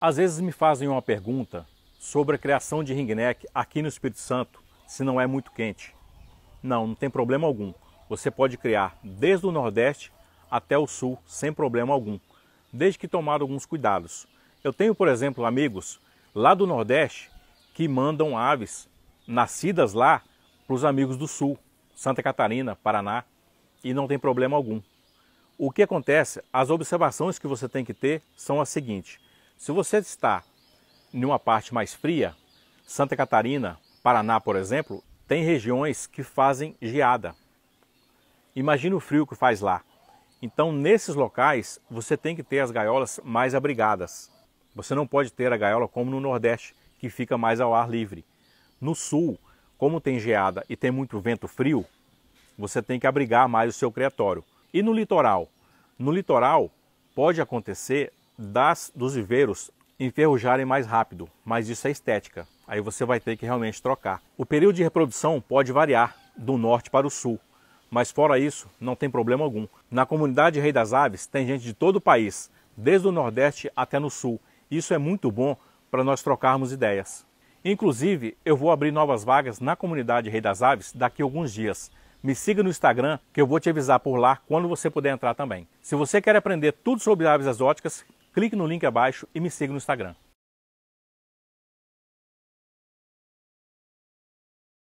Às vezes me fazem uma pergunta sobre a criação de ringneck aqui no Espírito Santo, se não é muito quente. Não, não tem problema algum. Você pode criar desde o Nordeste até o Sul sem problema algum, desde que tomar alguns cuidados. Eu tenho, por exemplo, amigos lá do Nordeste que mandam aves nascidas lá para os amigos do Sul, Santa Catarina, Paraná, e não tem problema algum. O que acontece? As observações que você tem que ter são as seguintes se você está em uma parte mais fria, Santa Catarina, Paraná, por exemplo, tem regiões que fazem geada. Imagina o frio que faz lá. Então, nesses locais, você tem que ter as gaiolas mais abrigadas. Você não pode ter a gaiola como no Nordeste, que fica mais ao ar livre. No Sul, como tem geada e tem muito vento frio, você tem que abrigar mais o seu criatório. E no litoral? No litoral, pode acontecer das, dos viveiros enferrujarem mais rápido, mas isso é estética. Aí você vai ter que realmente trocar. O período de reprodução pode variar do norte para o sul, mas fora isso, não tem problema algum. Na comunidade Rei das Aves tem gente de todo o país, desde o nordeste até no sul. Isso é muito bom para nós trocarmos ideias. Inclusive, eu vou abrir novas vagas na comunidade Rei das Aves daqui a alguns dias. Me siga no Instagram que eu vou te avisar por lá quando você puder entrar também. Se você quer aprender tudo sobre aves exóticas, clique no link abaixo e me siga no Instagram.